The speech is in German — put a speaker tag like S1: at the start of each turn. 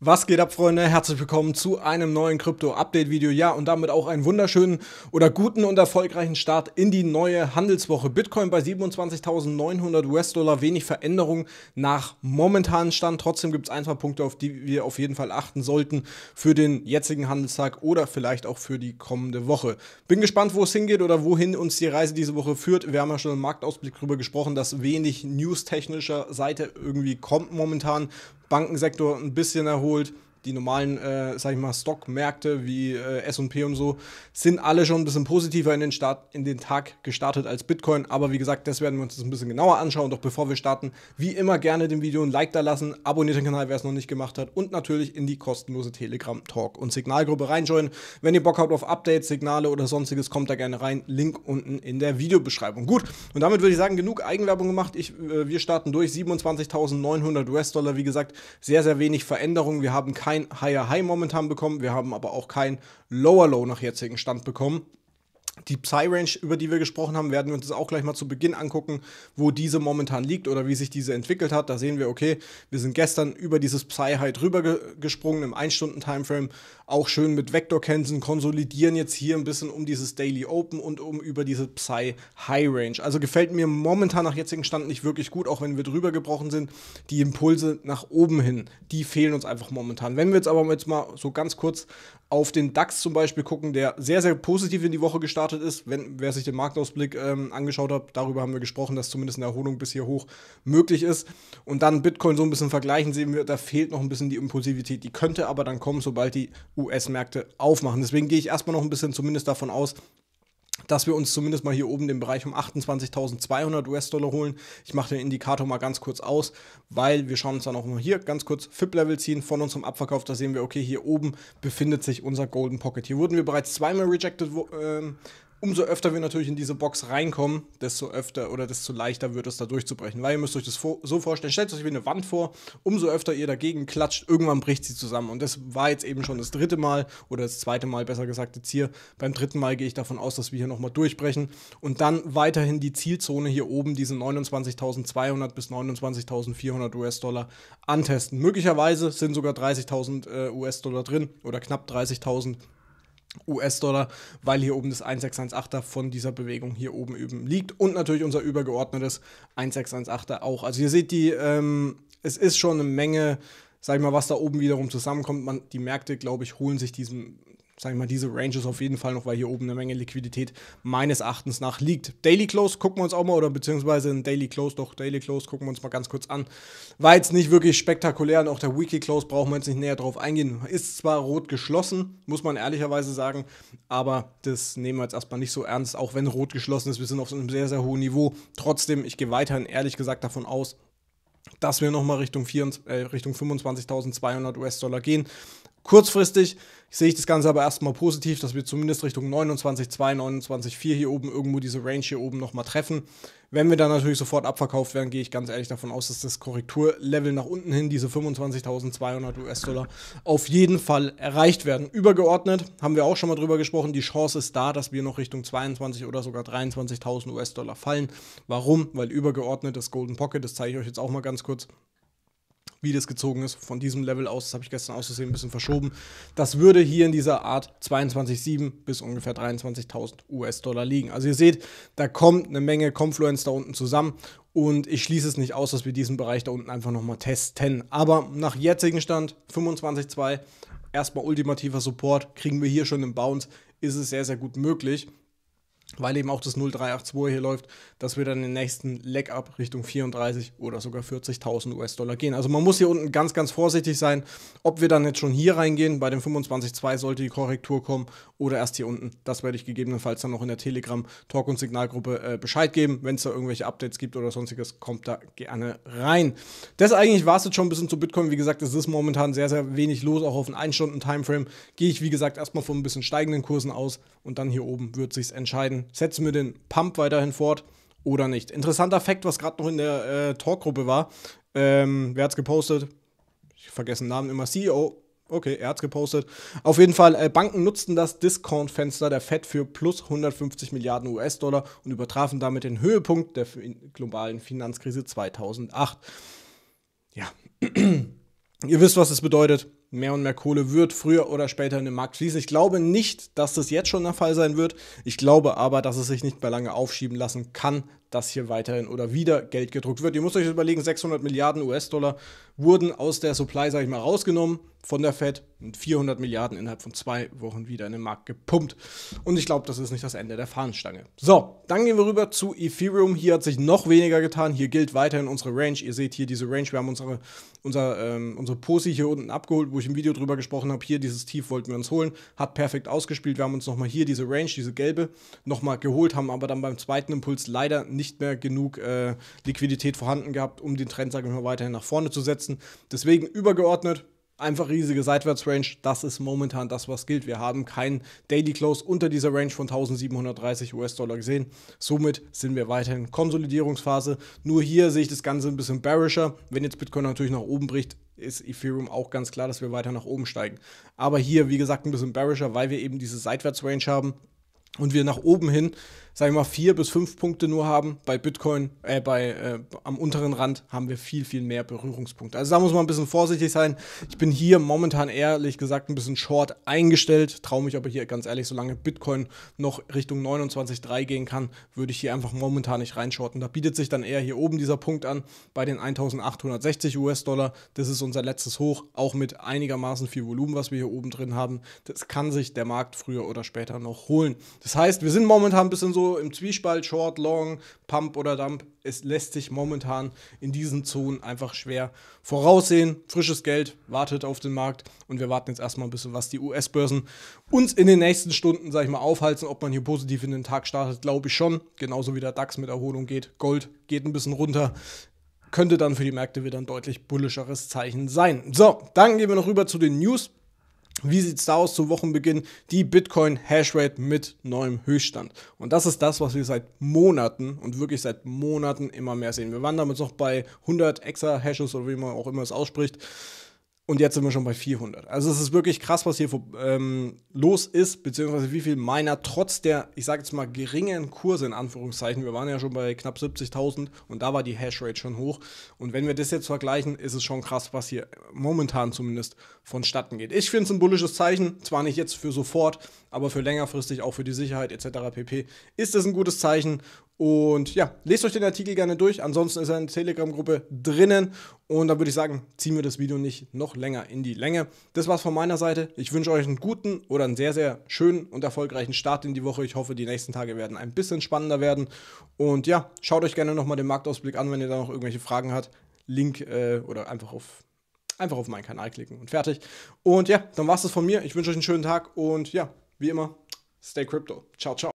S1: Was geht ab, Freunde? Herzlich willkommen zu einem neuen Krypto-Update-Video. Ja, und damit auch einen wunderschönen oder guten und erfolgreichen Start in die neue Handelswoche. Bitcoin bei 27.900 US-Dollar, wenig Veränderung nach momentanen Stand. Trotzdem gibt es ein, zwei Punkte, auf die wir auf jeden Fall achten sollten für den jetzigen Handelstag oder vielleicht auch für die kommende Woche. Bin gespannt, wo es hingeht oder wohin uns die Reise diese Woche führt. Wir haben ja schon im Marktausblick darüber gesprochen, dass wenig news-technischer Seite irgendwie kommt momentan. Bankensektor ein bisschen erholt die normalen, äh, sag ich mal, Stockmärkte wie äh, S&P und so sind alle schon ein bisschen positiver in den, Start, in den Tag gestartet als Bitcoin. Aber wie gesagt, das werden wir uns jetzt ein bisschen genauer anschauen. Doch bevor wir starten, wie immer gerne dem Video ein Like da lassen, abonniert den Kanal, wer es noch nicht gemacht hat und natürlich in die kostenlose Telegram, Talk und Signalgruppe reinjoinen. Wenn ihr Bock habt auf Updates, Signale oder sonstiges, kommt da gerne rein. Link unten in der Videobeschreibung. Gut, und damit würde ich sagen, genug Eigenwerbung gemacht. Ich, äh, wir starten durch 27.900 US-Dollar. Wie gesagt, sehr, sehr wenig Veränderung. Wir haben kein Higher High momentan bekommen. Wir haben aber auch kein Lower Low nach jetzigem Stand bekommen. Die Psy-Range, über die wir gesprochen haben, werden wir uns auch gleich mal zu Beginn angucken, wo diese momentan liegt oder wie sich diese entwickelt hat. Da sehen wir, okay, wir sind gestern über dieses Psy-High drüber ge gesprungen im 1-Stunden-Timeframe. Auch schön mit Vector-Kensen konsolidieren jetzt hier ein bisschen um dieses Daily Open und um über diese Psy-High-Range. Also gefällt mir momentan nach jetzigem Stand nicht wirklich gut, auch wenn wir drüber gebrochen sind. Die Impulse nach oben hin, die fehlen uns einfach momentan. Wenn wir jetzt aber jetzt mal so ganz kurz auf den DAX zum Beispiel gucken, der sehr, sehr positiv in die Woche gestartet ist. Wenn, wer sich den Marktausblick ähm, angeschaut hat, darüber haben wir gesprochen, dass zumindest eine Erholung bis hier hoch möglich ist. Und dann Bitcoin so ein bisschen vergleichen, sehen wir, da fehlt noch ein bisschen die Impulsivität. Die könnte aber dann kommen, sobald die US-Märkte aufmachen. Deswegen gehe ich erstmal noch ein bisschen zumindest davon aus, dass wir uns zumindest mal hier oben den Bereich um 28.200 US-Dollar holen. Ich mache den Indikator mal ganz kurz aus, weil wir schauen uns dann auch mal hier ganz kurz FIP-Level ziehen von unserem Abverkauf. Da sehen wir, okay, hier oben befindet sich unser Golden Pocket. Hier wurden wir bereits zweimal rejected, äh, umso öfter wir natürlich in diese Box reinkommen, desto öfter oder desto leichter wird es da durchzubrechen. Weil ihr müsst euch das so vorstellen, stellt euch wie eine Wand vor, umso öfter ihr dagegen klatscht, irgendwann bricht sie zusammen. Und das war jetzt eben schon das dritte Mal oder das zweite Mal, besser gesagt jetzt hier. Beim dritten Mal gehe ich davon aus, dass wir hier nochmal durchbrechen und dann weiterhin die Zielzone hier oben, diese 29.200 bis 29.400 US-Dollar antesten. Möglicherweise sind sogar 30.000 äh, US-Dollar drin oder knapp 30.000 US-Dollar, weil hier oben das 1618er von dieser Bewegung hier oben eben liegt und natürlich unser übergeordnetes 1618er auch. Also ihr seht die, ähm, es ist schon eine Menge, sag ich mal, was da oben wiederum zusammenkommt. Man, die Märkte, glaube ich, holen sich diesen sag ich mal, diese Ranges auf jeden Fall noch, weil hier oben eine Menge Liquidität meines Erachtens nach liegt. Daily Close gucken wir uns auch mal, oder beziehungsweise ein Daily Close, doch Daily Close gucken wir uns mal ganz kurz an. War jetzt nicht wirklich spektakulär und auch der Weekly Close brauchen wir jetzt nicht näher drauf eingehen. Ist zwar rot geschlossen, muss man ehrlicherweise sagen, aber das nehmen wir jetzt erstmal nicht so ernst, auch wenn rot geschlossen ist. Wir sind auf einem sehr, sehr hohen Niveau. Trotzdem, ich gehe weiterhin ehrlich gesagt davon aus, dass wir nochmal Richtung, äh, Richtung 25.200 US-Dollar gehen. Kurzfristig sehe ich das Ganze aber erstmal positiv, dass wir zumindest Richtung 29,2, 29,4 hier oben irgendwo diese Range hier oben nochmal treffen. Wenn wir dann natürlich sofort abverkauft werden, gehe ich ganz ehrlich davon aus, dass das Korrekturlevel nach unten hin, diese 25.200 US-Dollar, auf jeden Fall erreicht werden. Übergeordnet haben wir auch schon mal drüber gesprochen, die Chance ist da, dass wir noch Richtung 22 oder sogar 23.000 US-Dollar fallen. Warum? Weil übergeordnet das Golden Pocket, das zeige ich euch jetzt auch mal ganz kurz, wie das gezogen ist, von diesem Level aus, das habe ich gestern auszusehen ein bisschen verschoben. Das würde hier in dieser Art 22,7 bis ungefähr 23.000 US-Dollar liegen. Also ihr seht, da kommt eine Menge Confluence da unten zusammen und ich schließe es nicht aus, dass wir diesen Bereich da unten einfach nochmal testen. Aber nach jetzigem Stand 25,2, erstmal ultimativer Support, kriegen wir hier schon im Bounce, ist es sehr, sehr gut möglich weil eben auch das 0382 hier läuft, dass wir dann den nächsten Leg-Up Richtung 34 oder sogar 40.000 US-Dollar gehen. Also man muss hier unten ganz, ganz vorsichtig sein, ob wir dann jetzt schon hier reingehen, bei dem 25.2 sollte die Korrektur kommen oder erst hier unten. Das werde ich gegebenenfalls dann noch in der Telegram Talk- und Signalgruppe äh, Bescheid geben. Wenn es da irgendwelche Updates gibt oder sonstiges, kommt da gerne rein. Das eigentlich war es jetzt schon ein bisschen zu Bitcoin. Wie gesagt, es ist momentan sehr, sehr wenig los, auch auf einen 1-Stunden-Timeframe. Gehe ich, wie gesagt, erstmal von ein bisschen steigenden Kursen aus und dann hier oben wird sich entscheiden, setzen wir den Pump weiterhin fort oder nicht. Interessanter Fakt, was gerade noch in der äh, Talkgruppe war. Ähm, wer es gepostet? Ich vergesse den Namen immer. CEO. Okay, er hat es gepostet. Auf jeden Fall, äh, Banken nutzten das Discount-Fenster der Fed für plus 150 Milliarden US-Dollar und übertrafen damit den Höhepunkt der globalen Finanzkrise 2008. Ja, Ihr wisst, was es bedeutet. Mehr und mehr Kohle wird früher oder später in den Markt fließen. Ich glaube nicht, dass das jetzt schon der Fall sein wird. Ich glaube aber, dass es sich nicht mehr lange aufschieben lassen kann, dass hier weiterhin oder wieder Geld gedruckt wird. Ihr müsst euch überlegen, 600 Milliarden US-Dollar wurden aus der Supply, sage ich mal, rausgenommen von der Fed und 400 Milliarden innerhalb von zwei Wochen wieder in den Markt gepumpt. Und ich glaube, das ist nicht das Ende der Fahnenstange. So, dann gehen wir rüber zu Ethereum. Hier hat sich noch weniger getan. Hier gilt weiterhin unsere Range. Ihr seht hier diese Range. Wir haben unsere, unser, ähm, unsere Posi hier unten abgeholt, wo ich im Video drüber gesprochen habe. Hier dieses Tief wollten wir uns holen. Hat perfekt ausgespielt. Wir haben uns nochmal hier diese Range, diese gelbe, nochmal geholt, haben aber dann beim zweiten Impuls leider nicht mehr genug äh, Liquidität vorhanden gehabt, um den Trend, sagen wir mal, weiterhin nach vorne zu setzen. Deswegen übergeordnet einfach riesige Seitwärtsrange. Das ist momentan das, was gilt. Wir haben kein Daily Close unter dieser Range von 1730 US-Dollar gesehen. Somit sind wir weiterhin Konsolidierungsphase. Nur hier sehe ich das Ganze ein bisschen bearischer. Wenn jetzt Bitcoin natürlich nach oben bricht, ist Ethereum auch ganz klar, dass wir weiter nach oben steigen. Aber hier, wie gesagt, ein bisschen bearischer, weil wir eben diese Seitwärtsrange haben und wir nach oben hin sagen wir mal, vier bis fünf Punkte nur haben. Bei Bitcoin, äh, bei, äh, am unteren Rand haben wir viel, viel mehr Berührungspunkte. Also da muss man ein bisschen vorsichtig sein. Ich bin hier momentan ehrlich gesagt ein bisschen short eingestellt, traue mich aber hier ganz ehrlich, solange Bitcoin noch Richtung 29,3 gehen kann, würde ich hier einfach momentan nicht reinshorten. Da bietet sich dann eher hier oben dieser Punkt an, bei den 1860 US-Dollar. Das ist unser letztes Hoch, auch mit einigermaßen viel Volumen, was wir hier oben drin haben. Das kann sich der Markt früher oder später noch holen. Das heißt, wir sind momentan ein bisschen so im Zwiespalt, Short, Long, Pump oder Dump. Es lässt sich momentan in diesen Zonen einfach schwer voraussehen. Frisches Geld wartet auf den Markt und wir warten jetzt erstmal ein bisschen, was die US-Börsen uns in den nächsten Stunden, sag ich mal, aufhalten. Ob man hier positiv in den Tag startet, glaube ich schon. Genauso wie der DAX mit Erholung geht. Gold geht ein bisschen runter könnte dann für die Märkte wieder ein deutlich bullischeres Zeichen sein. So, dann gehen wir noch rüber zu den News. Wie sieht es da aus zu Wochenbeginn? Die Bitcoin Hashrate mit neuem Höchststand. Und das ist das, was wir seit Monaten und wirklich seit Monaten immer mehr sehen. Wir waren damals noch bei 100 Exa Hashes oder wie man auch immer es ausspricht. Und jetzt sind wir schon bei 400. Also es ist wirklich krass, was hier ähm, los ist, beziehungsweise wie viel Miner trotz der, ich sage jetzt mal, geringen Kurse in Anführungszeichen, wir waren ja schon bei knapp 70.000 und da war die Hashrate schon hoch. Und wenn wir das jetzt vergleichen, ist es schon krass, was hier momentan zumindest vonstatten geht. Ich finde es ein bullisches Zeichen, zwar nicht jetzt für sofort, aber für längerfristig, auch für die Sicherheit etc. pp. ist es ein gutes Zeichen. Und ja, lest euch den Artikel gerne durch. Ansonsten ist er in der Telegram-Gruppe drinnen. Und dann würde ich sagen, ziehen wir das Video nicht noch länger in die Länge. Das war's von meiner Seite. Ich wünsche euch einen guten oder einen sehr, sehr schönen und erfolgreichen Start in die Woche. Ich hoffe, die nächsten Tage werden ein bisschen spannender werden. Und ja, schaut euch gerne nochmal den Marktausblick an, wenn ihr da noch irgendwelche Fragen habt. Link äh, oder einfach auf einfach auf meinen Kanal klicken und fertig. Und ja, dann war's das von mir. Ich wünsche euch einen schönen Tag und ja, wie immer, stay crypto. Ciao, ciao.